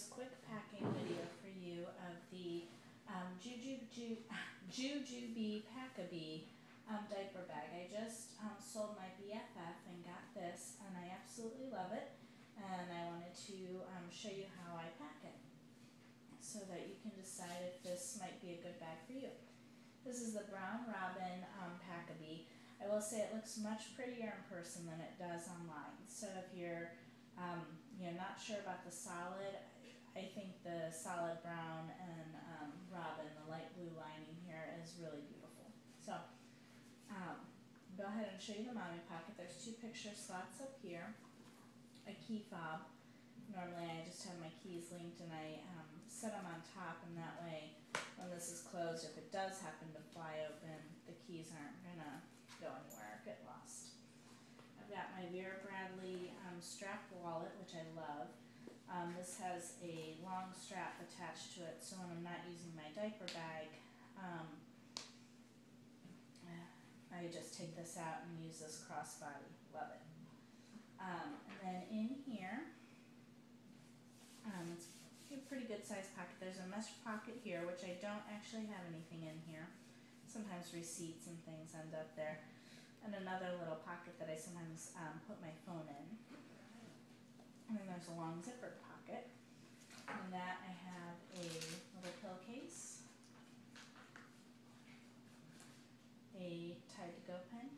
this quick packing video for you of the um, Jujube, Jujube Packabe um, diaper bag. I just um, sold my BFF and got this and I absolutely love it and I wanted to um, show you how I pack it so that you can decide if this might be a good bag for you. This is the Brown Robin um, Packabe. I will say it looks much prettier in person than it does online. So if you're um, you know not sure about the solid, I think the solid brown and um, robin, the light blue lining here is really beautiful. So um, go ahead and show you the mommy pocket. There's two picture slots up here, a key fob. Normally I just have my keys linked and I um, set them on top and that way when this is closed, if it does happen to fly open, the keys aren't going to go anywhere or get lost. I've got my Vera Bradley um, strap wallet, which I love. Um, this has a long strap attached to it, so when I'm not using my diaper bag, um, I just take this out and use this crossbody. Love it. Um, and then in here, um, it's a pretty good sized pocket. There's a mesh pocket here, which I don't actually have anything in here. Sometimes receipts and things end up there. And another little pocket that I sometimes um, put my phone in. And then there's a long zippered pocket. In that I have a little pill case, a Tide to Go pen,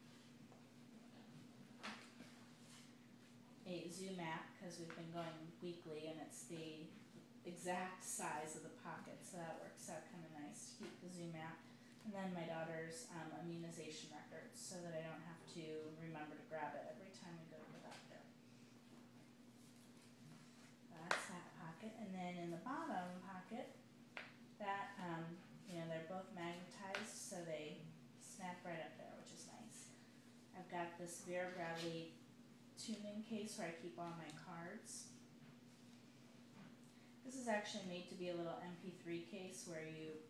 a zoom app because we've been going weekly and it's the exact size of the pocket so that works out kind of nice to keep the zoom app. And then my daughter's um, immunization records so that I don't have to remember to grab it every time we go to the doctor. That's that pocket. And then in the bottom pocket, that, um, you know, they're both magnetized, so they snap right up there, which is nice. I've got this Vera Bradley tune-in case where I keep all my cards. This is actually made to be a little MP3 case where you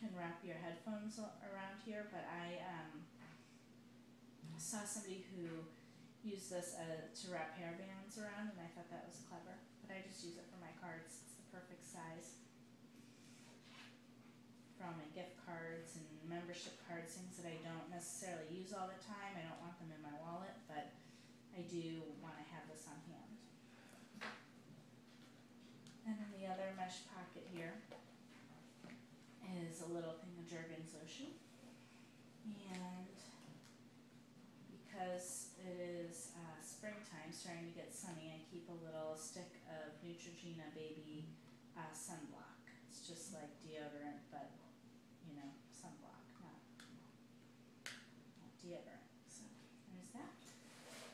can wrap your headphones around here, but I um, saw somebody who used this uh, to wrap hair bands around, and I thought that was clever. But I just use it for my cards. It's the perfect size. For all my gift cards and membership cards, things that I don't necessarily use all the time. I don't want them in my wallet, but I do want to have this on hand. And then the other mesh pocket here is a little thing of Jergens lotion. And because it is uh, springtime, starting to get sunny, I keep a little stick of Neutrogena Baby uh, sunblock. It's just like deodorant, but you know, sunblock, not, not deodorant. So there's that.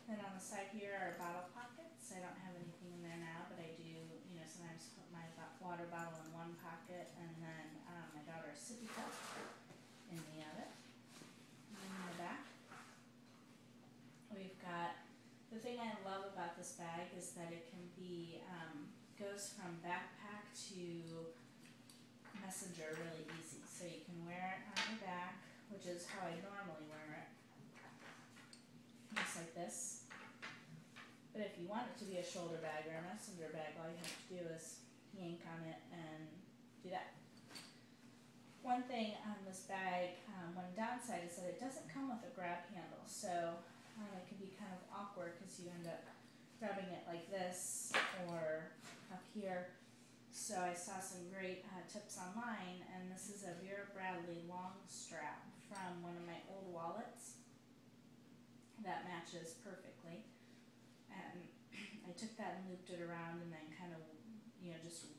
Then on the side here are bottle pockets. I don't have anything in there now, but I do, you know, sometimes put my water bottle in one pocket and then um, my daughter's sippy cup in the other. And then in the back, we've got, the thing I love about this bag is that it can be, um, goes from backpack to messenger really easy. So you can wear it on your back, which is how I normally wear it. Just like this. But if you want it to be a shoulder bag or a messenger bag, all you have to do is yank on it and do that. One thing on this bag, um, one downside is that it doesn't come with a grab handle, so it can be kind of awkward because you end up grabbing it like this or up here. So I saw some great uh, tips online, and this is a Vera Bradley long strap from one of my old wallets that matches perfectly. And I took that and looped it around and then kind of, you know, just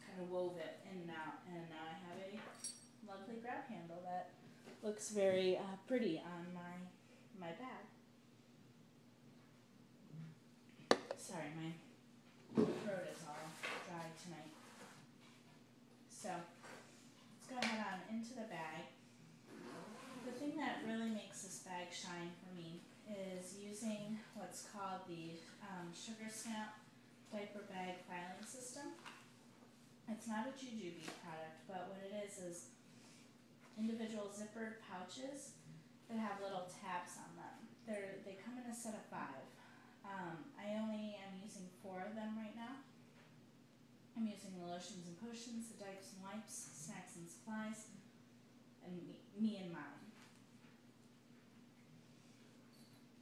kind of wove it in and out. And now I have a lovely grab handle that looks very uh, pretty on my, my bag. Sorry, my throat is all dry tonight. So let's go ahead on into the bag. The thing that really makes this bag shine for me is using what's called the um, Sugar Snap diaper bag filing system. It's not a Jujube product, but what it is is individual zippered pouches that have little tabs on them. They're, they come in a set of five. Um, I only am using four of them right now. Lotions and potions, the diapers and wipes, snacks and supplies, and me, me and mine.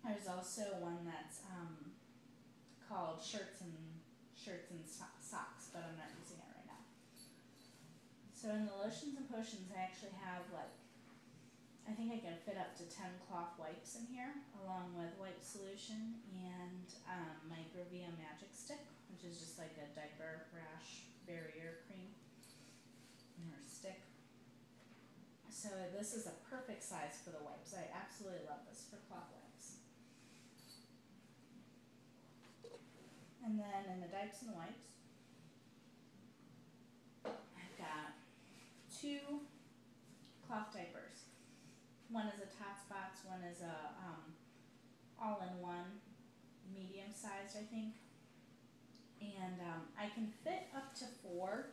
There's also one that's um, called shirts and shirts and so- socks, but I'm not using it right now. So in the lotions and potions, I actually have like I think I can fit up to ten cloth wipes in here, along with wipe solution and um, my GroVia Magic Stick, which is just like a diaper rash barrier cream or stick. So this is a perfect size for the wipes. I absolutely love this for cloth wipes. And then in the diapers and wipes, I've got two cloth diapers. One is a Tots Bots, one is a um, all in one, medium sized, I think. And um, I can fit up to four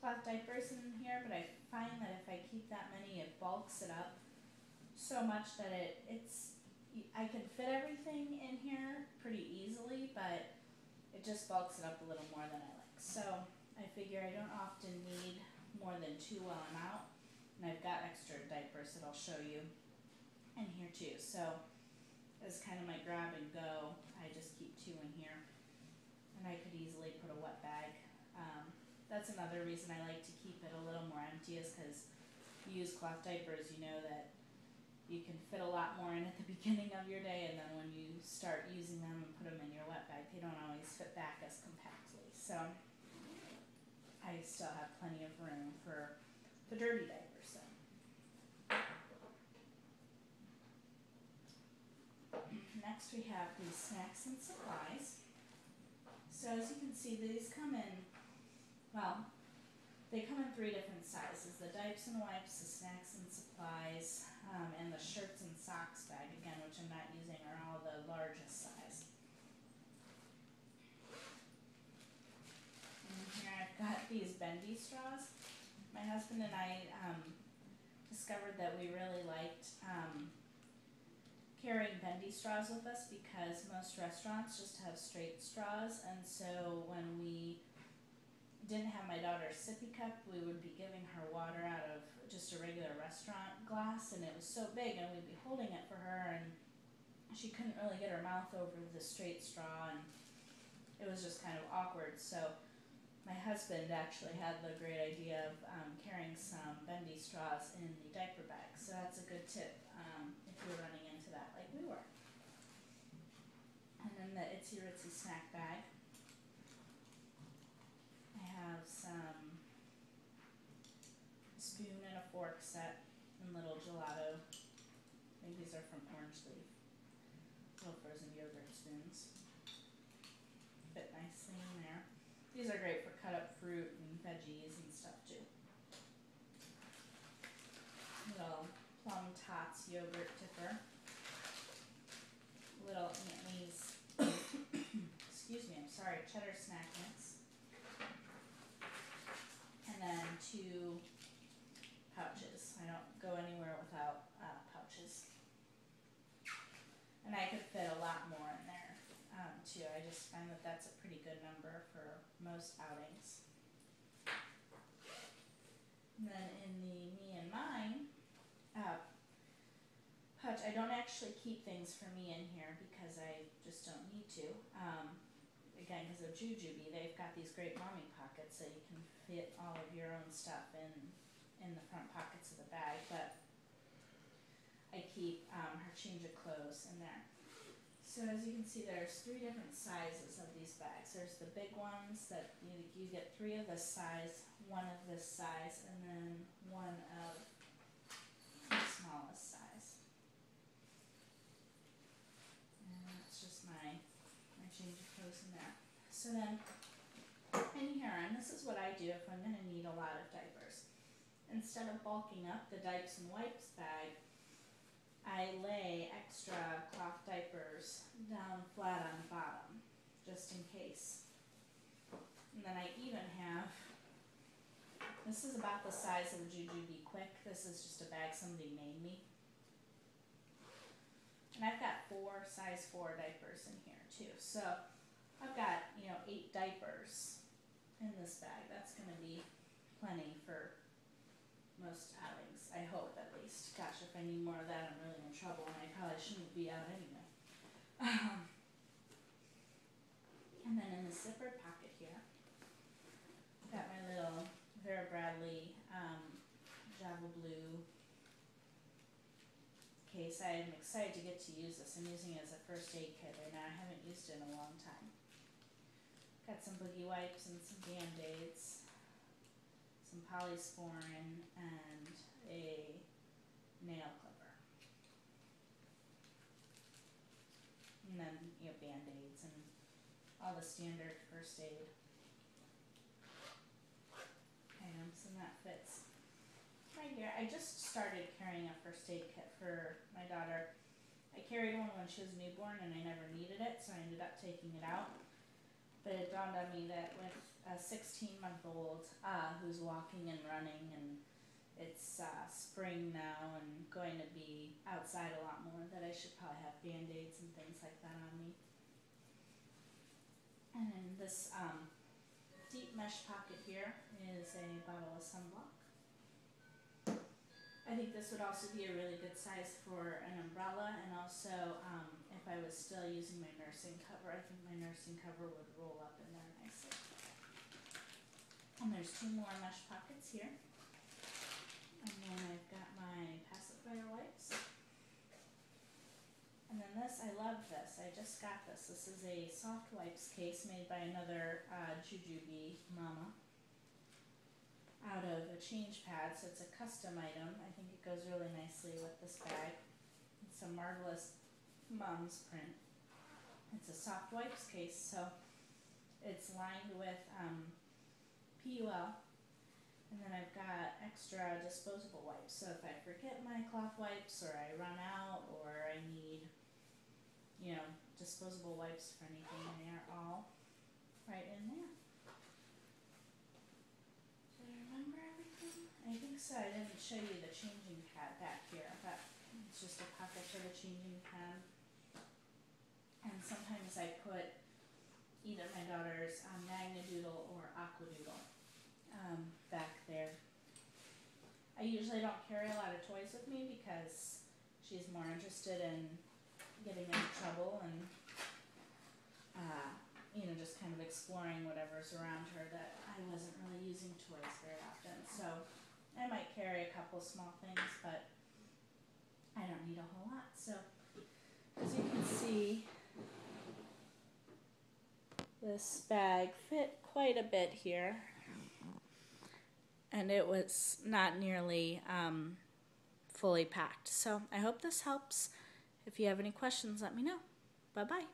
cloth diapers in here, but I find that if I keep that many, it bulks it up so much that it it's I can fit everything in here pretty easily, but it just bulks it up a little more than I like. So I figure I don't often need more than two while I'm out. And I've got extra diapers that I'll show you in here too. So as kind of my grab and go, I just keep two in here. And I could easily put a wet bag. Um, that's another reason I like to keep it a little more empty is because you use cloth diapers, you know that you can fit a lot more in at the beginning of your day and then when you start using them and put them in your wet bag, they don't always fit back as compactly. So I still have plenty of room for the dirty diapers. So. Next we have the snacks and supplies. So as you can see, these come in, well, they come in three different sizes. The diapers and wipes, the snacks and supplies, um, and the shirts and socks bag, again, which I'm not using, are all the largest size. And here I've got these bendy straws. My husband and I um, discovered that we really liked um, carrying bendy straws with us because most restaurants just have straight straws, and so when we didn't have my daughter's sippy cup, we would be giving her water out of just a regular restaurant glass, and it was so big, and we'd be holding it for her, and she couldn't really get her mouth over the straight straw, and it was just kind of awkward. So my husband actually had the great idea of um, carrying some bendy straws in the diaper bag, so that's a good tip um, if you're running into that like we were. Then the Itzy Ritzy snack bag. I have some spoon and a fork set and little gelato. I think these are from Orange Leaf. Little frozen yogurt spoons. Fit nicely in there. These are great for cut up fruit and veggies and stuff too. Little plum tots yogurt tipper. Little Aunt Lee's, excuse me, I'm sorry, cheddar snack mix. And then two pouches. I don't go anywhere without uh, pouches. And I could fit a lot more in there um, too. I just find that that's a pretty good number for most outings. And then in the me and mine uh, pouch, I don't actually keep things for me in here because I just don't need to. Um, again, because of Jujube, they've got these great mommy pockets so you can fit all of your own stuff in in the front pockets of the bag. But I keep um, her change of clothes in there. So as you can see, there's three different sizes of these bags. There's the big ones that you, you get three of this size, one of this size, and then one of the smallest size. And that's just my my change of clothes in there. So then in here, and this is what I do if I'm going to need a lot of diapers. Instead of bulking up the diapers and wipes bag, I lay extra cloth diapers down flat on the bottom, just in case. And then I even have, this is about the size of a Jujube Quick. This is just a bag somebody made me. And I've got four size four diapers in here too. So I've got, eight diapers in this bag. That's gonna be plenty for most outings. I hope at least. Gosh, if I need more of that, I'm really in trouble, and I probably shouldn't be out anyway. Um, and then in the zippered pocket here, got my little Vera Bradley um, Java Blue case. I am excited to get to use this. I'm using it as a first aid kit right now. I haven't used it in a long time. Got some boogie wipes and some band-aids, some polysporin, and a nail clipper. And then, you know, band-aids and all the standard first aid items, and that fits right here. I just started carrying a first aid kit for my daughter. I carried one when she was newborn and I never needed it, so I ended up taking it out. But it dawned on me that with a 16 month old uh, who's walking and running, and it's uh, spring now and going to be outside a lot more, that I should probably have band aids and things like that on me. And in this um, deep mesh pocket here is a bottle of sunblock. I think this would also be a really good size for an umbrella and also um, if I was still using my nursing cover, I think my nursing cover would roll up in there nicely. And there's two more mesh pockets here. And then I've got my pacifier wipes. And then this, I love this. I just got this. This is a soft wipes case made by another uh, mama out of a change pad, so it's a custom item. I think it goes really nicely with this bag. It's a marvelous mom's print. It's a soft wipes case, so it's lined with um, PUL. And then I've got extra disposable wipes. So if I forget my cloth wipes or I run out or I need, you know, disposable wipes for anything, they are all right in there. Did I remember everything? I think so. I didn't show you the changing pad back here, but it's just a pocket for the changing pad. And sometimes I put either my daughter's um, Magnadoodle or Aquadoodle um, back there. I usually don't carry a lot of toys with me because she's more interested in getting into trouble and uh, you know just kind of exploring whatever's around her that I wasn't really using toys very often. So I might carry a couple small things, but I don't need a whole lot. So as you can see, this bag fit quite a bit here and it was not nearly um, fully packed. So I hope this helps. If you have any questions, let me know. Bye bye.